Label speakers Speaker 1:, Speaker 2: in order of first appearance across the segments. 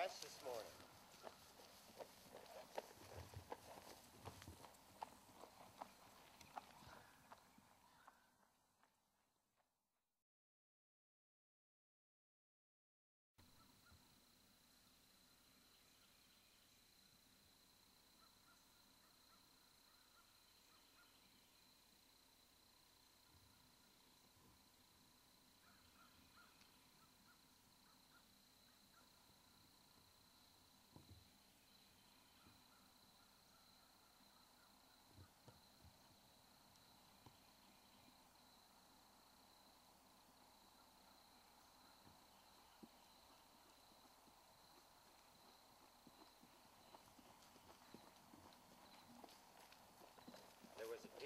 Speaker 1: fresh this morning.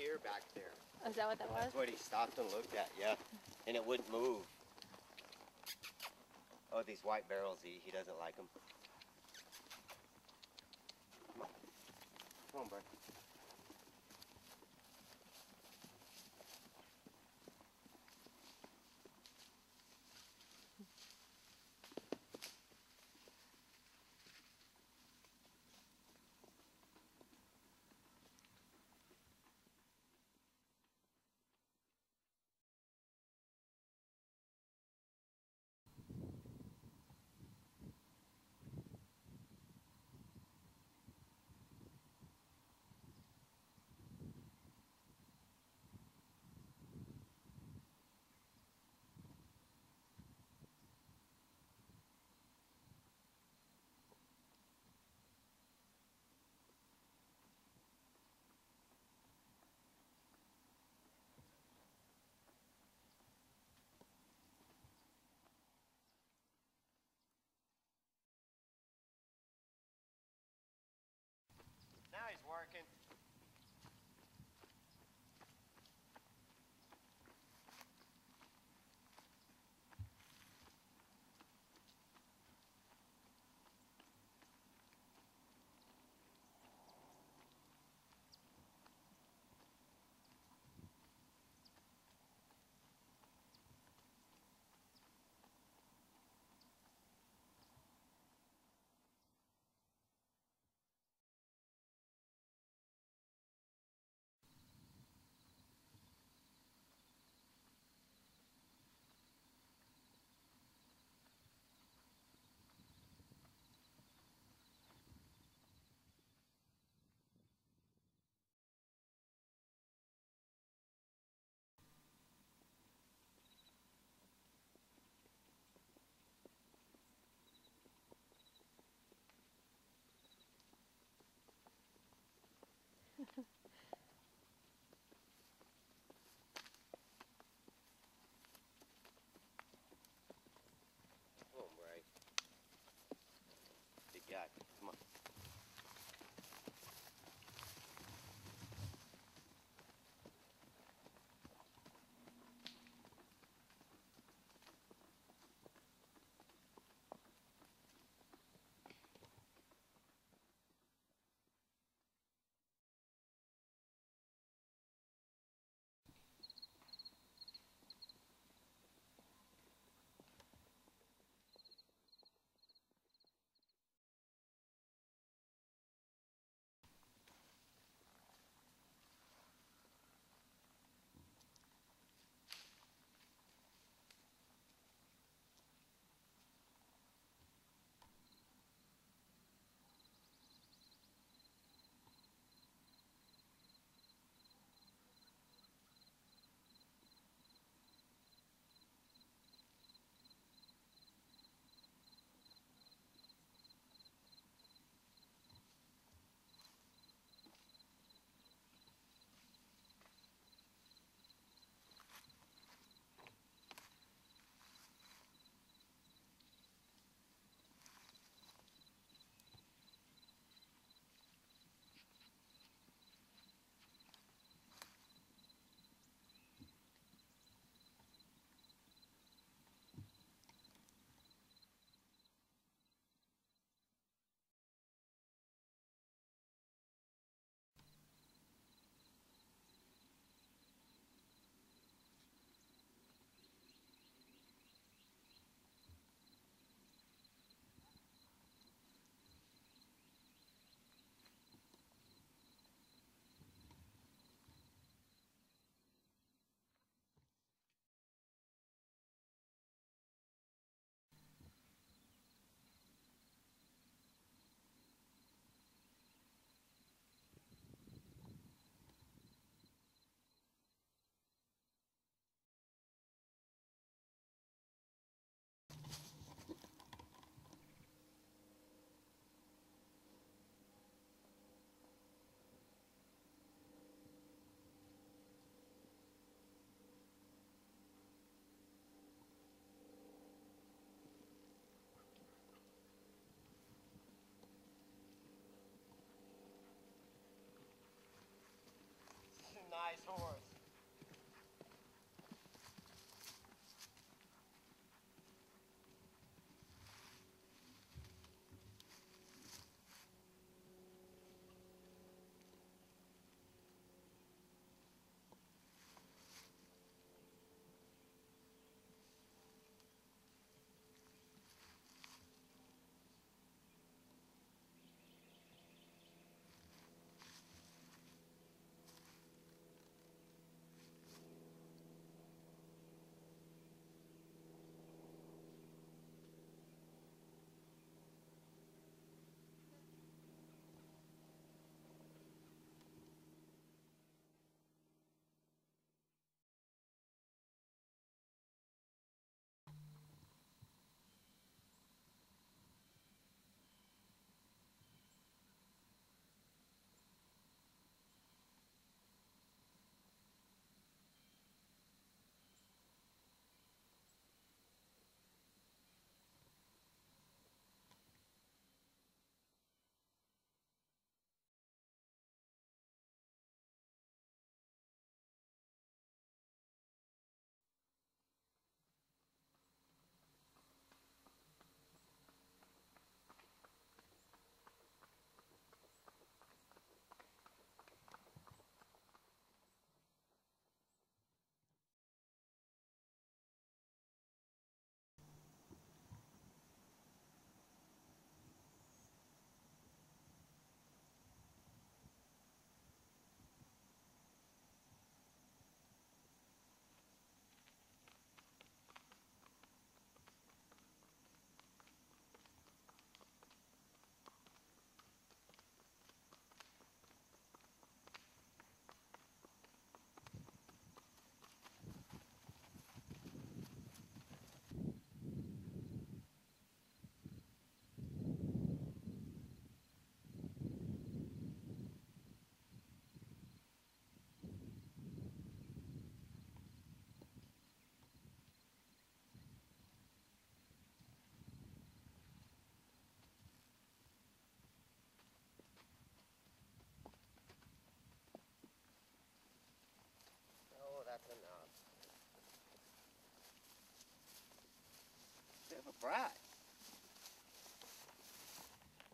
Speaker 1: Deer back there.
Speaker 2: Oh, is that what that was?
Speaker 1: That's what he stopped and looked at, yeah. And it wouldn't move. Oh, these white barrels, he, he doesn't like them. Come on. Come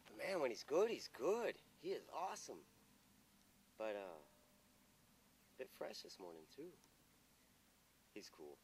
Speaker 1: But man, when he's good, he's good. He is awesome. But uh, a bit fresh this morning too. He's cool.